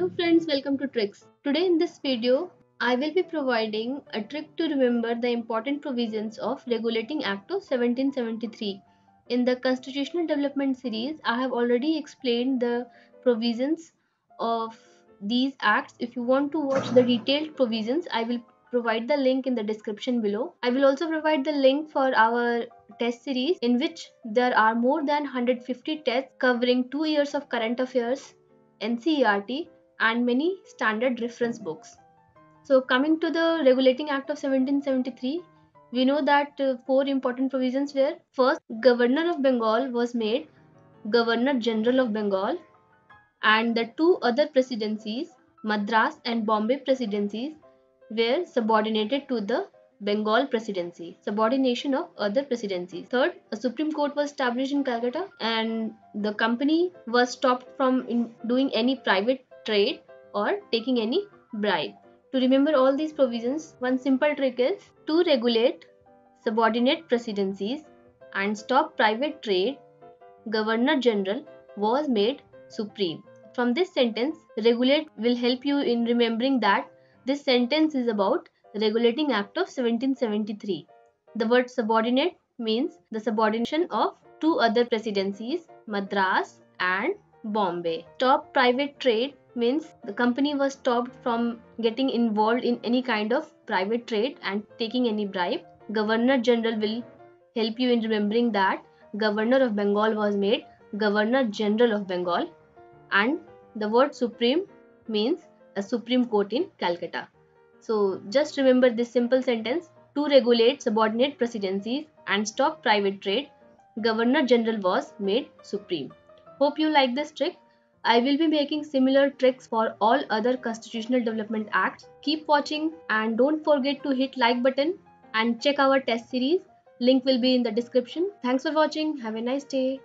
Hello friends, welcome to Tricks. Today in this video, I will be providing a trick to remember the important provisions of Regulating Act of 1773. In the Constitutional Development series, I have already explained the provisions of these acts. If you want to watch the detailed provisions, I will provide the link in the description below. I will also provide the link for our test series in which there are more than 150 tests covering 2 years of current affairs, NCERT and many standard reference books. So coming to the Regulating Act of 1773, we know that uh, four important provisions were first Governor of Bengal was made Governor General of Bengal and the two other presidencies Madras and Bombay presidencies were subordinated to the Bengal presidency, subordination of other presidencies. Third, a Supreme Court was established in Calcutta and the company was stopped from doing any private trade or taking any bribe. To remember all these provisions, one simple trick is to regulate subordinate presidencies and stop private trade, Governor General was made supreme. From this sentence, regulate will help you in remembering that this sentence is about Regulating Act of 1773. The word subordinate means the subordination of two other presidencies, Madras and Bombay. Stop private trade means the company was stopped from getting involved in any kind of private trade and taking any bribe. Governor General will help you in remembering that Governor of Bengal was made Governor General of Bengal and the word Supreme means a Supreme Court in Calcutta. So just remember this simple sentence to regulate subordinate presidencies and stop private trade, Governor General was made supreme. Hope you like this trick. I will be making similar tricks for all other constitutional development acts. Keep watching and don't forget to hit like button and check our test series. Link will be in the description. Thanks for watching. Have a nice day.